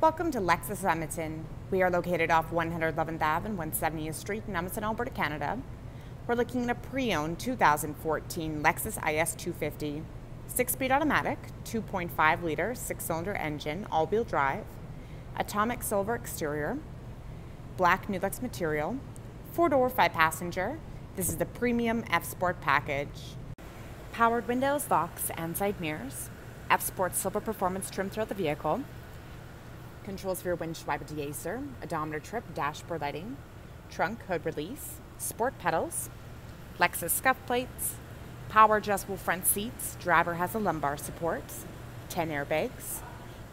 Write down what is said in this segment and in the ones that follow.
Welcome to Lexus Edmonton. We are located off 111th Ave and 170th Street in Edmonton, Alberta, Canada. We're looking at a pre-owned 2014 Lexus IS 250, six-speed automatic, 2.5 liter, six-cylinder engine, all-wheel drive, atomic silver exterior, black NuLuxe material, four-door, five-passenger. This is the premium F Sport package. Powered windows, locks, and side mirrors. F Sport silver performance trim throughout the vehicle controls for your windshield wiper deicer, odometer trip, dashboard lighting, trunk hood release, sport pedals, Lexus scuff plates, power adjustable front seats, driver has a lumbar support, 10 airbags,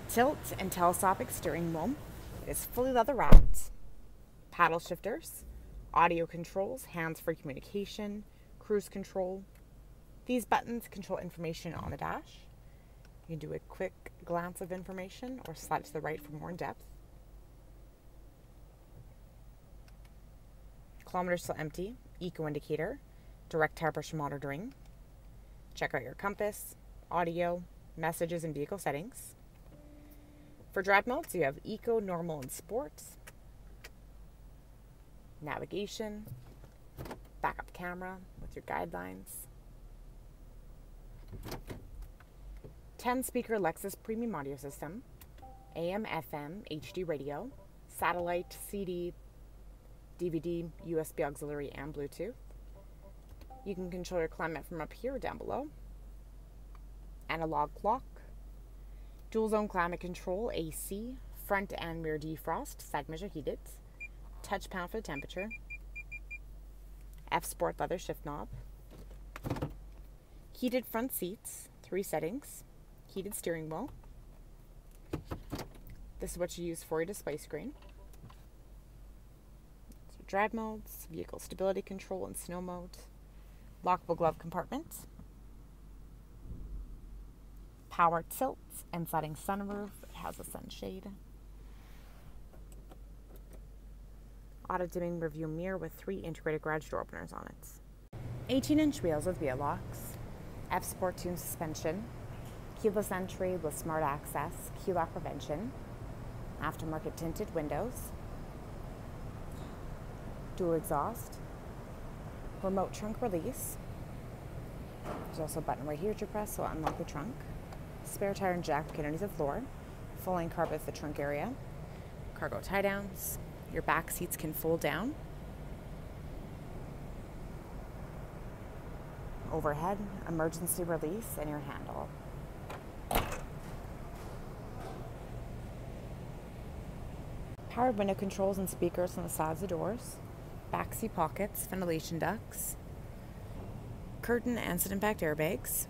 tilt and telescopic steering wheel. It is fully leather wrapped, paddle shifters, audio controls, hands free communication, cruise control. These buttons control information on the dash. You can do a quick glance of information or slide to the right for more in depth. Kilometers still empty, eco indicator, direct tire pressure monitoring. Check out your compass, audio, messages, and vehicle settings. For drive modes, you have eco, normal, and sports. Navigation, backup camera with your guidelines. 10 speaker Lexus premium audio system, AM, FM, HD radio, satellite, CD, DVD, USB auxiliary, and Bluetooth. You can control your climate from up here down below. Analog clock, dual zone climate control, AC, front and rear defrost, side measure heated, touch panel for the temperature, F Sport leather shift knob, heated front seats, three settings, heated steering wheel. This is what you use for your display screen. So drive modes, vehicle stability control and snow mode, lockable glove compartment, power tilts and sliding sunroof. It has a sunshade. Auto dimming review mirror with three integrated garage door openers on it. 18 inch wheels with wheel locks, F Sport Tune suspension, keyless entry with smart access, key lock prevention, aftermarket tinted windows, dual exhaust, remote trunk release. There's also a button right here to press, so unlock the trunk. Spare tire and jack underneath the floor. Full length carpet for the trunk area. Cargo tie downs. Your back seats can fold down. Overhead, emergency release, and your handle. Powered window controls and speakers on the sides of doors, backseat pockets, ventilation ducts, curtain and sit impact airbags,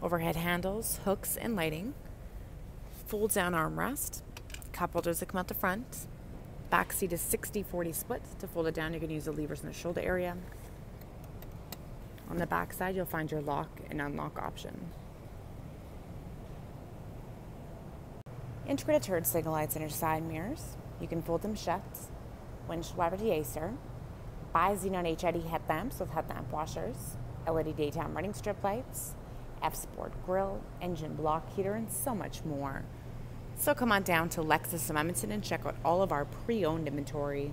overhead handles, hooks, and lighting, fold down armrest, cup holders that come out the front. Back seat is 60 40 split. To fold it down, you can use the levers in the shoulder area. On the back side, you'll find your lock and unlock option. Integrated turn signal lights in your side mirrors. You can fold them shut. Windshield wiper deicer. Bi-xenon HID headlamps with headlamp washers. LED daytime running strip lights. F-Sport grill, engine block heater, and so much more. So come on down to Lexus of Edmonton and check out all of our pre-owned inventory.